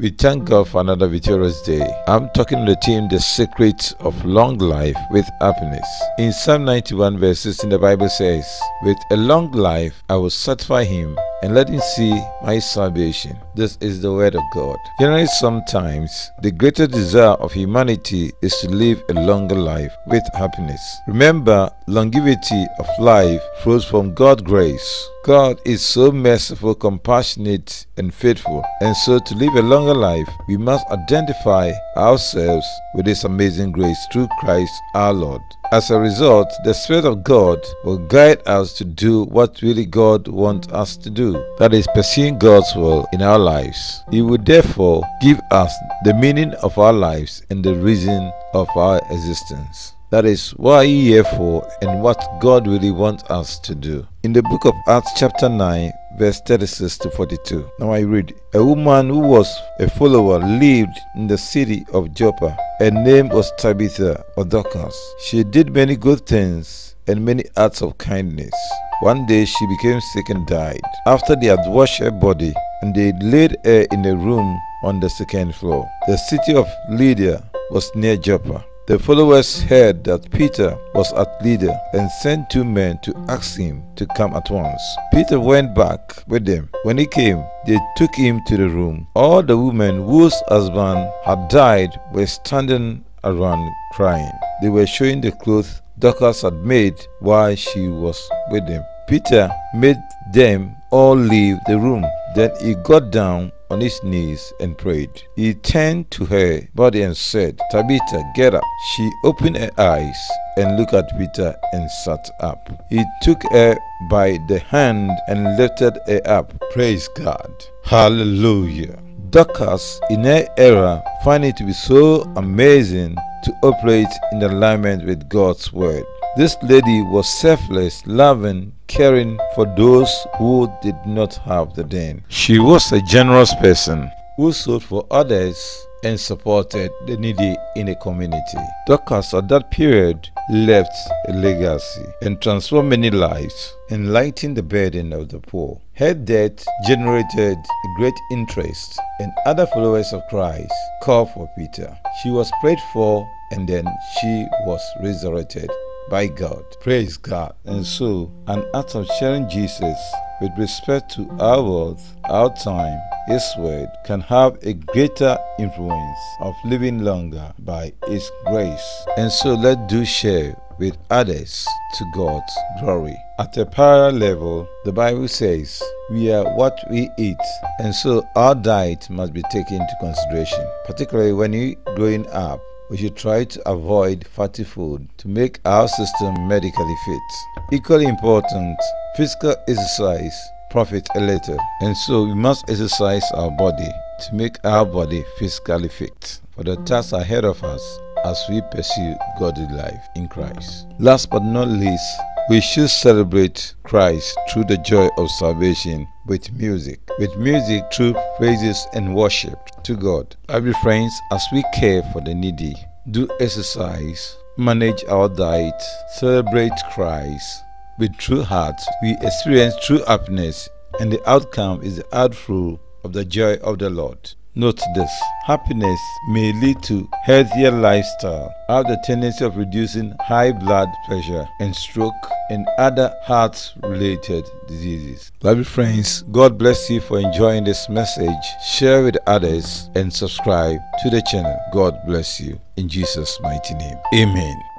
We thank God for another victorious day. I'm talking to the team the secret of long life with happiness. In Psalm 91 verse 16 the Bible says, With a long life I will satisfy him and let him see my salvation. This is the word of God. Generally, sometimes the greater desire of humanity is to live a longer life with happiness. Remember, longevity of life flows from God's grace. God is so merciful, compassionate, and faithful. And so, to live a longer life, we must identify ourselves with His amazing grace through Christ our Lord. As a result, the Spirit of God will guide us to do what really God wants us to do. That is, pursuing God's will in our lives. He will therefore give us the meaning of our lives and the reason of our existence. That is what He here for and what God really wants us to do. In the book of Acts, chapter 9, verse 36 to 42. Now I read A woman who was a follower lived in the city of Joppa. Her name was Tabitha or Dorcas. She did many good things and many acts of kindness. One day she became sick and died. After they had washed her body and they laid her in a room on the second floor. The city of Lydda was near Joppa. The followers heard that Peter was at Lydda and sent two men to ask him to come at once. Peter went back with them. When he came, they took him to the room. All the women whose husband had died were standing around crying. They were showing the clothes Dorcas had made while she was with them. Peter made them all leave the room. Then he got down on his knees and prayed. He turned to her body and said, Tabitha, get up. She opened her eyes and looked at Peter and sat up. He took her by the hand and lifted her up. Praise God. Hallelujah. Dorcas, in her era, find it to be so amazing to operate in alignment with God's word. This lady was selfless, loving, caring for those who did not have the den. She was a generous person who sought for others and supported the needy in a community. Dorcas at that period left a legacy and transformed many lives, enlightening the burden of the poor. Her death generated great interest, and other followers of Christ called for Peter. She was prayed for, and then she was resurrected by God. Praise God. And so, an act of sharing Jesus with respect to our worth, our time, His word can have a greater influence of living longer by His grace. And so, let do share with others to God's glory. At a parallel level, the Bible says we are what we eat, and so our diet must be taken into consideration, particularly when you're growing up we should try to avoid fatty food to make our system medically fit. Equally important, physical exercise profit a little, and so we must exercise our body to make our body physically fit for the tasks ahead of us as we pursue godly life in Christ. Last but not least, we should celebrate Christ through the joy of salvation with music. With music through praises and worship to God. Our friends, as we care for the needy, do exercise, manage our diet, celebrate Christ with true hearts, we experience true happiness, and the outcome is the outflow of the joy of the Lord. Note this happiness may lead to healthier lifestyle, have the tendency of reducing high blood pressure and stroke and other heart related diseases. Lovely friends, God bless you for enjoying this message. Share with others and subscribe to the channel. God bless you in Jesus' mighty name. Amen.